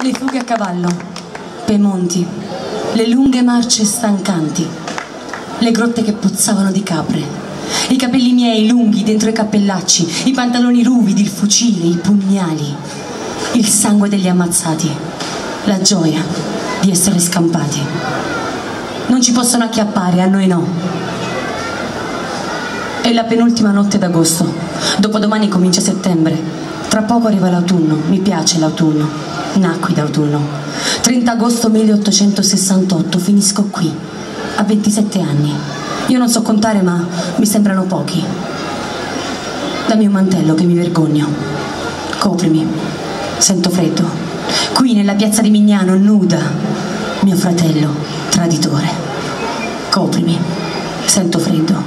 Le fughe a cavallo, pei monti, le lunghe marce stancanti, le grotte che puzzavano di capre, i capelli miei lunghi dentro i cappellacci, i pantaloni ruvidi, il fucile, i pugnali, il sangue degli ammazzati, la gioia di essere scampati. Non ci possono acchiappare, a noi no. È la penultima notte d'agosto, dopodomani comincia settembre, tra poco arriva l'autunno, mi piace l'autunno. Nacqui d'autunno. 30 agosto 1868, finisco qui, a 27 anni. Io non so contare, ma mi sembrano pochi. Dammi un mantello che mi vergogno. Coprimi. Sento freddo. Qui nella piazza di Mignano, nuda, mio fratello, traditore. Coprimi. Sento freddo.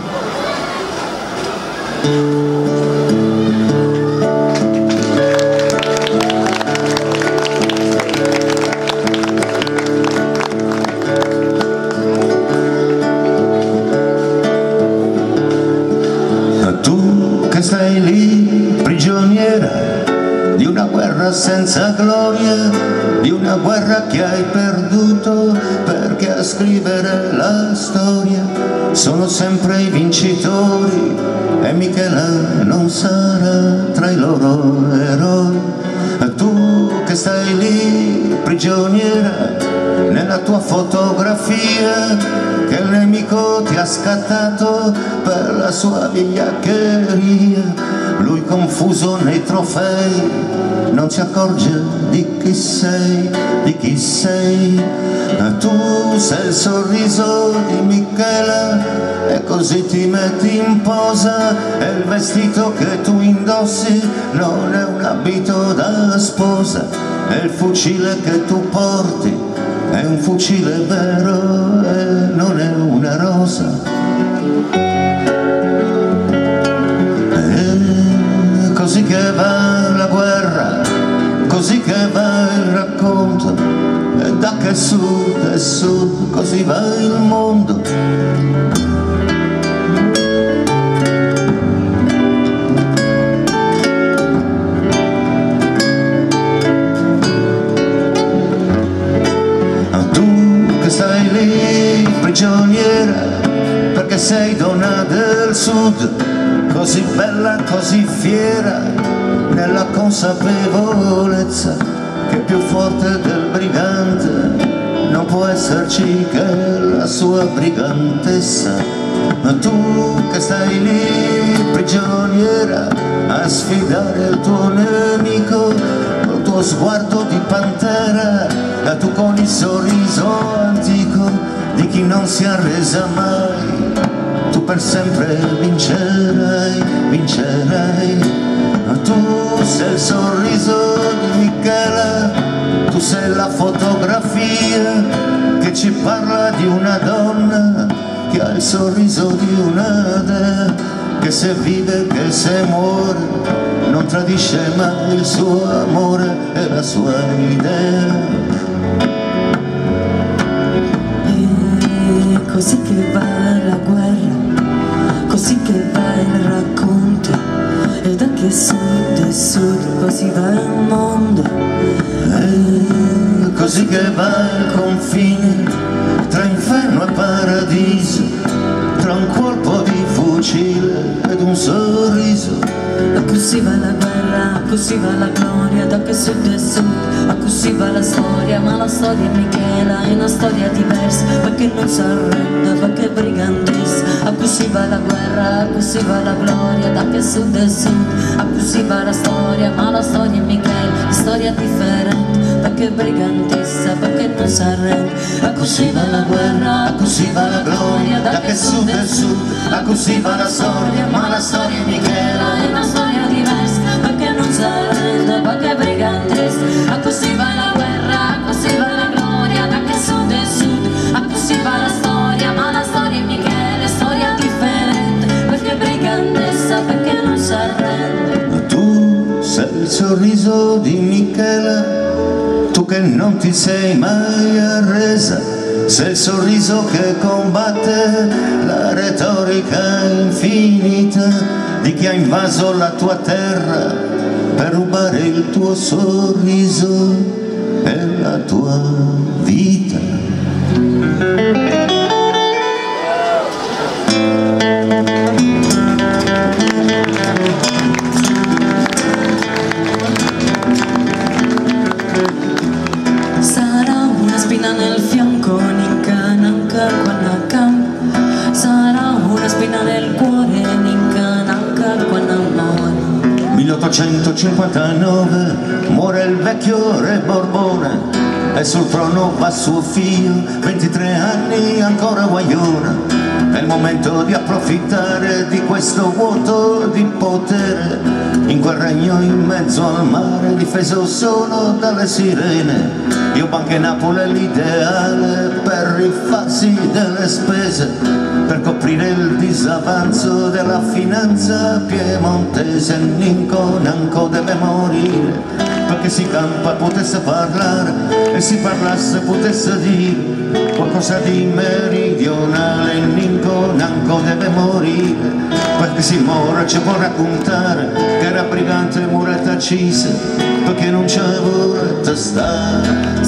Sei lì prigioniera di una guerra senza gloria, di una guerra che hai perduto perché a scrivere la storia sono sempre i vincitori e Michela non sarà tra i loro eroi. Che stai lì prigioniera nella tua fotografia che il nemico ti ha scattato per la sua vigliaccheria confuso nei trofei non si accorge di chi sei di chi sei. Tu sei il sorriso di Michela e così ti metti in posa e il vestito che tu indossi non è un abito da sposa e il fucile che tu porti è un fucile vero e non è una rosa così che va la guerra così che va il racconto e da che sud e sud così va il mondo. Prigioniera perché sei donna del sud così bella, così fiera nella consapevolezza che più forte del brigante non può esserci che la sua brigantessa ma tu che stai lì prigioniera a sfidare il tuo nemico col tuo sguardo di pantera e tu con il sorriso antico di chi non si arresa mai per sempre vincerai, vincerai. Tu sei il sorriso di Michela tu sei la fotografia che ci parla di una donna che ha il sorriso di una dea che se vive, che se muore non tradisce mai il suo amore e la sua idea. Così che va il racconto, e da che sud e sud così va il mondo. E così che va il confine tra inferno e paradiso, tra un colpo di fucile ed un sorriso. A così va la guerra, così va la gloria, da che sud e sud, così va la storia, ma la storia è Michela è una storia diversa, perché non si arrende, perché è brigantessa, a così va la guerra, a così va la gloria, da che sud e sud, a così va la storia, ma la storia è Michela, è storia differente, perché è brigantessa, perché non si arrende, a così va la guerra, a così va la gloria, da che sud e sud, a così va la storia, ma la storia è Michela il sorriso di Michela tu che non ti sei mai arresa sei il sorriso che combatte la retorica infinita di chi ha invaso la tua terra per rubare il tuo sorriso 1859 muore il vecchio re Borbone e sul trono va suo figlio, 23 anni ancora guaglione. Momento di approfittare di questo vuoto di potere in quel regno in mezzo al mare difeso solo dalle sirene. Io Banca Napoli è l'ideale per rifarsi delle spese per coprire il disavanzo della finanza piemontese. Ninco Nanco deve morire perché si campa potesse parlare e si parlasse potesse dire qualcosa di meridionale. Ninco Nanco deve morire perché si muore ci può raccontare che era brigante muretta accise perché non c'è voletta stare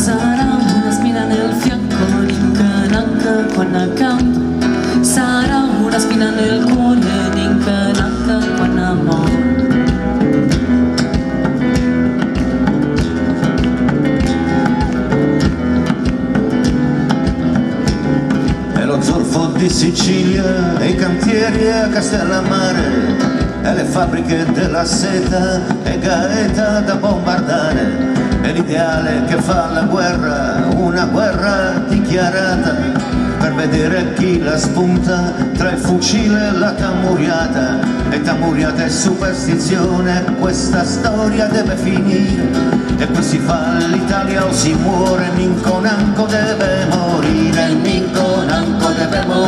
di Sicilia, i cantieri a Castellammare, e le fabbriche della seta, e Gaeta da bombardare, è l'ideale che fa la guerra, una guerra dichiarata, per vedere chi la spunta tra il fucile e la tamuriata, e tamuriata è superstizione, questa storia deve finire, e poi si fa l'Italia o si muore, Nanco deve morire, Nanco deve morire,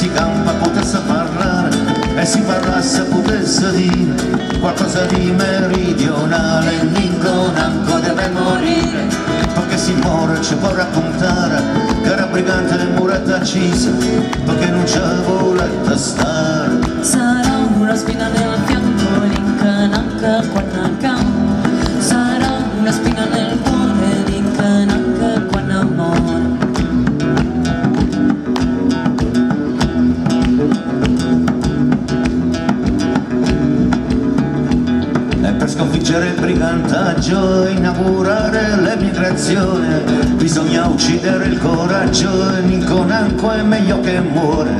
si campa potesse parlare e si parlasse potesse dire qualcosa di meridionale, Ninco Nanco deve morire, perché si muore ci può raccontare che era brigante e muretta accisa, perché non sconfiggere il brigantaggio inaugurare l'emigrazione bisogna uccidere il coraggio e Ninco Nanco è meglio che muore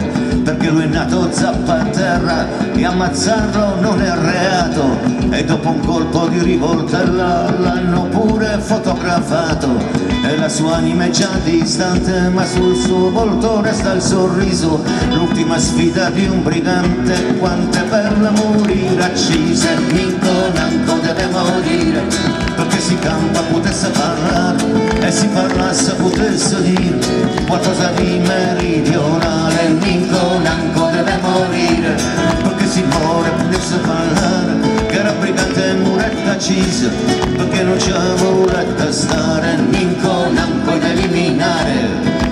perché lui è nato zappa terra e ammazzarlo non è reato. E dopo un colpo di rivolta là l'hanno pure fotografato la sua anima è già distante ma sul suo volto resta il sorriso. L'ultima sfida di un brigante quanto è bella morire accisa Ninco Nanco deve morire perché si campa potesse parlare e si parlasse potesse dire qualcosa di meridionale. Ninco Nanco deve morire perché si muore potesse parlare che era brigante muretta accisa perché non c'è voletta stare. Eliminare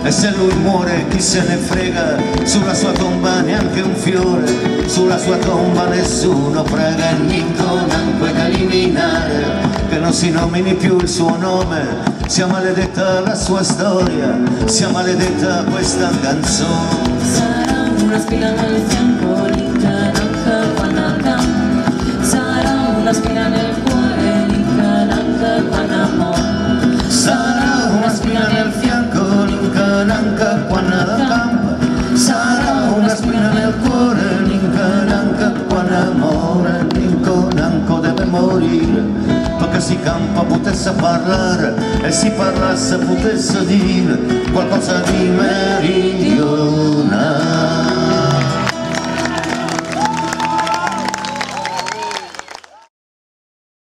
e se lui muore chi se ne frega? Sulla sua tomba neanche un fiore. Sulla sua tomba nessuno prega il Ninco Nanco è da eliminare. Che non si nomini più il suo nome. Sia maledetta la sua storia. Sia maledetta questa canzone. Sarà una spina nel fianco, si campa potesse parlare e si parlasse potesse dire qualcosa di meridionale.